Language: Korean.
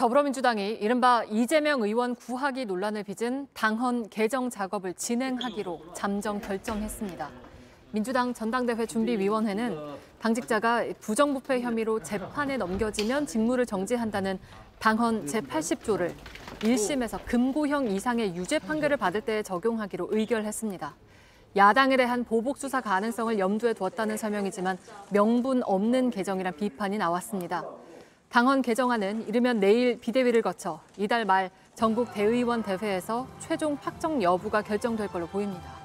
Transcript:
더불어민주당이 이른바 이재명 의원 구하기 논란을 빚은 당헌 개정 작업을 진행하기로 잠정 결정했습니다. 민주당 전당대회 준비위원회는 당직자가 부정부패 혐의로 재판에 넘겨지면 직무를 정지한다는 당헌 제80조를 1심에서 금고형 이상의 유죄 판결을 받을 때 적용하기로 의결했습니다. 야당에 대한 보복 수사 가능성을 염두에 두었다는 설명이지만 명분 없는 개정이란 비판이 나왔습니다. 당헌 개정안은 이르면 내일 비대위를 거쳐 이달 말 전국 대의원 대회에서 최종 확정 여부가 결정될 걸로 보입니다.